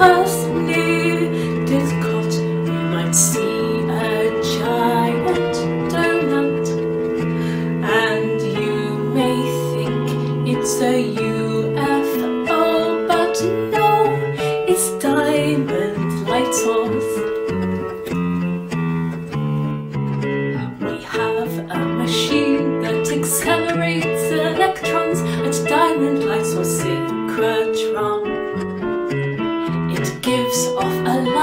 near Didcot, you might see a giant donut, and you may think it's a UFO, but no, it's diamond light source. We have a machine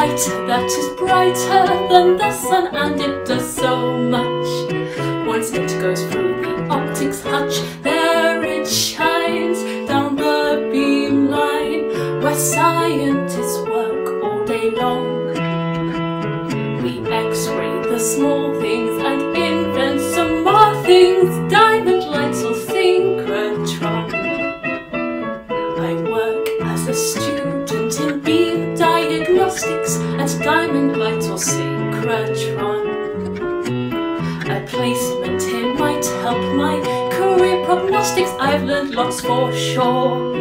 light that is brighter than the sun, and it does so much. Once it goes through the optics hutch, there it shines down the beam line where scientists work all day long. We x-ray the small things and invent some more things. Diamond light source synchrotron. I work as a student prognostics. I've learned lots for sure.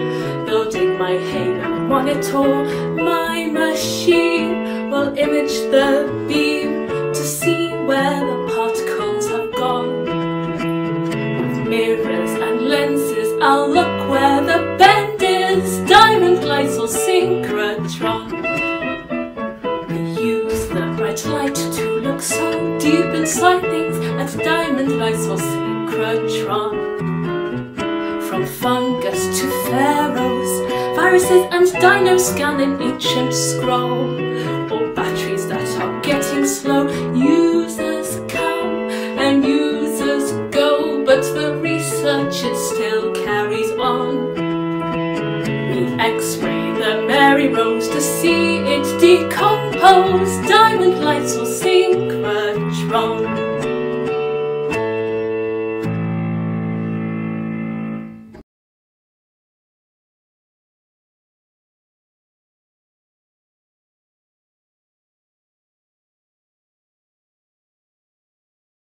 Building my Halo monitor, my machine will image the beam to see where the particles have gone. With mirrors and lenses, I'll look where the bend is. Diamond light source synchrotron. We use the bright light to look so deep inside things at diamond light source synchrotron. Fungus to pharaohs, viruses and dino scan an ancient scroll. Or batteries that are getting slow. Users come and users go, but the research it still carries on. We x-ray the Mary Rose to see it decompose. Diamond light source